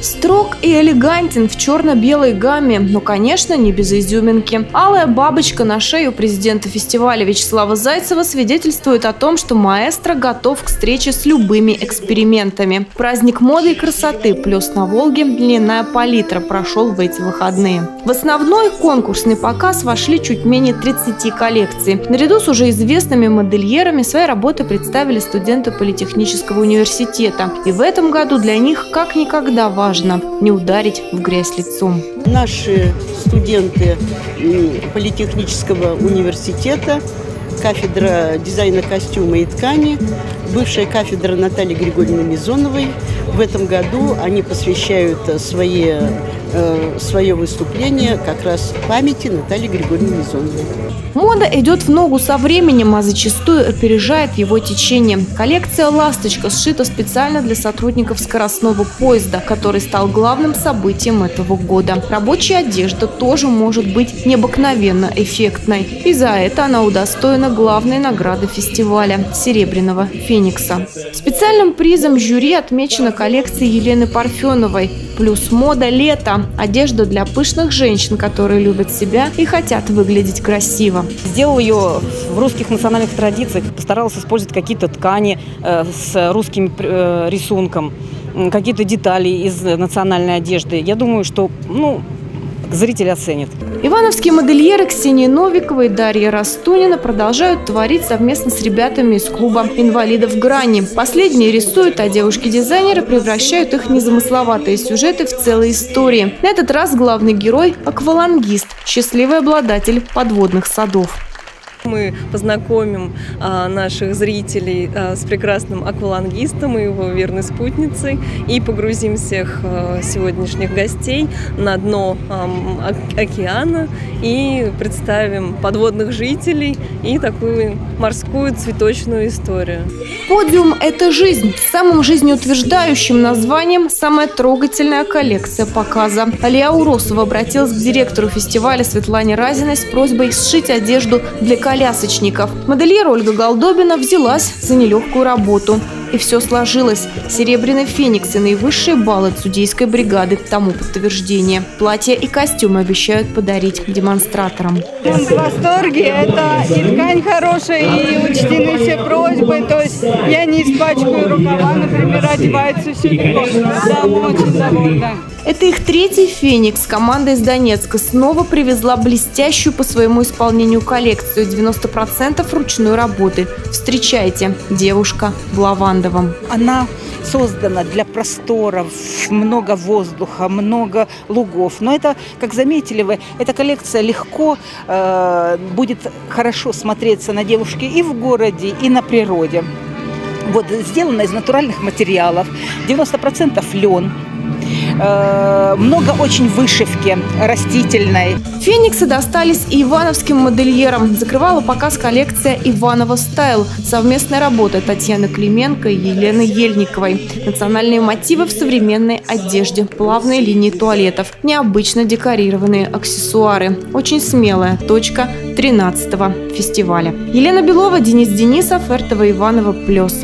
Строг и элегантен в черно-белой гамме, но, конечно, не без изюминки. Алая бабочка на шею президента фестиваля Вячеслава Зайцева свидетельствует о том, что маэстро готов к встрече с любыми экспериментами. Праздник моды и красоты плюс на Волге длинная палитра прошел в эти выходные. В основной конкурсный показ вошли чуть менее 30 коллекций. Наряду с уже известными модельерами свои работы представили студенты Политехнического университета. И в этом году для них как никогда важно важно не ударить в грязь лицом. Наши студенты Политехнического университета, кафедра дизайна костюма и ткани, бывшая кафедра Натальи Григорьевны Мизоновой. В этом году они посвящают свои э, свое выступление как раз памяти Натальи Григорьевны Мизоновой. Мода идет в ногу со временем, а зачастую опережает его течение. Коллекция «Ласточка» сшита специально для сотрудников скоростного поезда, который стал главным событием этого года. Рабочая одежда тоже может быть необыкновенно эффектной. И за это она удостоена главной награды фестиваля – «Серебряного феникса». Специальным призом жюри отмечена коллекция Елены Парфеновой плюс мода лета – одежда для пышных женщин, которые любят себя и хотят выглядеть красиво. Сделал ее в русских национальных традициях, постарался использовать какие-то ткани э, с русским э, рисунком, какие-то детали из национальной одежды. Я думаю, что ну, зритель оценит. Ивановские модельеры Ксения Новикова и Дарья Растунина продолжают творить совместно с ребятами из клуба инвалидов «Грани». Последние рисуют, а девушки-дизайнеры превращают их незамысловатые сюжеты в целые истории. На этот раз главный герой – аквалангист, счастливый обладатель подводных садов. Мы познакомим а, наших зрителей а, с прекрасным аквалангистом и его верной спутницей и погрузим всех а, сегодняшних гостей на дно океана и представим подводных жителей и такую морскую цветочную историю. Подиум – это жизнь. Самым жизнеутверждающим названием самая трогательная коллекция показа. Алия Уросова обратилась к директору фестиваля Светлане Разиной с просьбой сшить одежду для колясочников. Модельер Ольга Голдобина взялась за нелегкую работу. И все сложилось. Серебряный феникс и наивысшие баллы судейской бригады тому подтверждение. Платья и костюмы обещают подарить демонстраторам. Он в восторге. Это и ткань хорошая, и учтены все просьбы. То есть я не испачкаю рукава, например, одевается все легко. Да, очень довольны. Это их третий «Феникс». Команда из Донецка снова привезла блестящую по своему исполнению коллекцию 90% ручной работы. Встречайте, девушка в лавандовом. Она создана для просторов, много воздуха, много лугов. Но это, как заметили вы, эта коллекция легко э, будет хорошо смотреться на девушке и в городе, и на природе. Вот, сделана из натуральных материалов, 90% лен, Э, много очень вышивки растительной. Фениксы достались и ивановским модельерам. Закрывала показ коллекция «Иванова стайл». Совместная работа Татьяны Клименко и Елены Ельниковой. Национальные мотивы в современной одежде, плавные линии туалетов, необычно декорированные аксессуары. Очень смелая точка 13-го фестиваля. Елена Белова, Денис Денисов, РТВ Иванова, Плюс.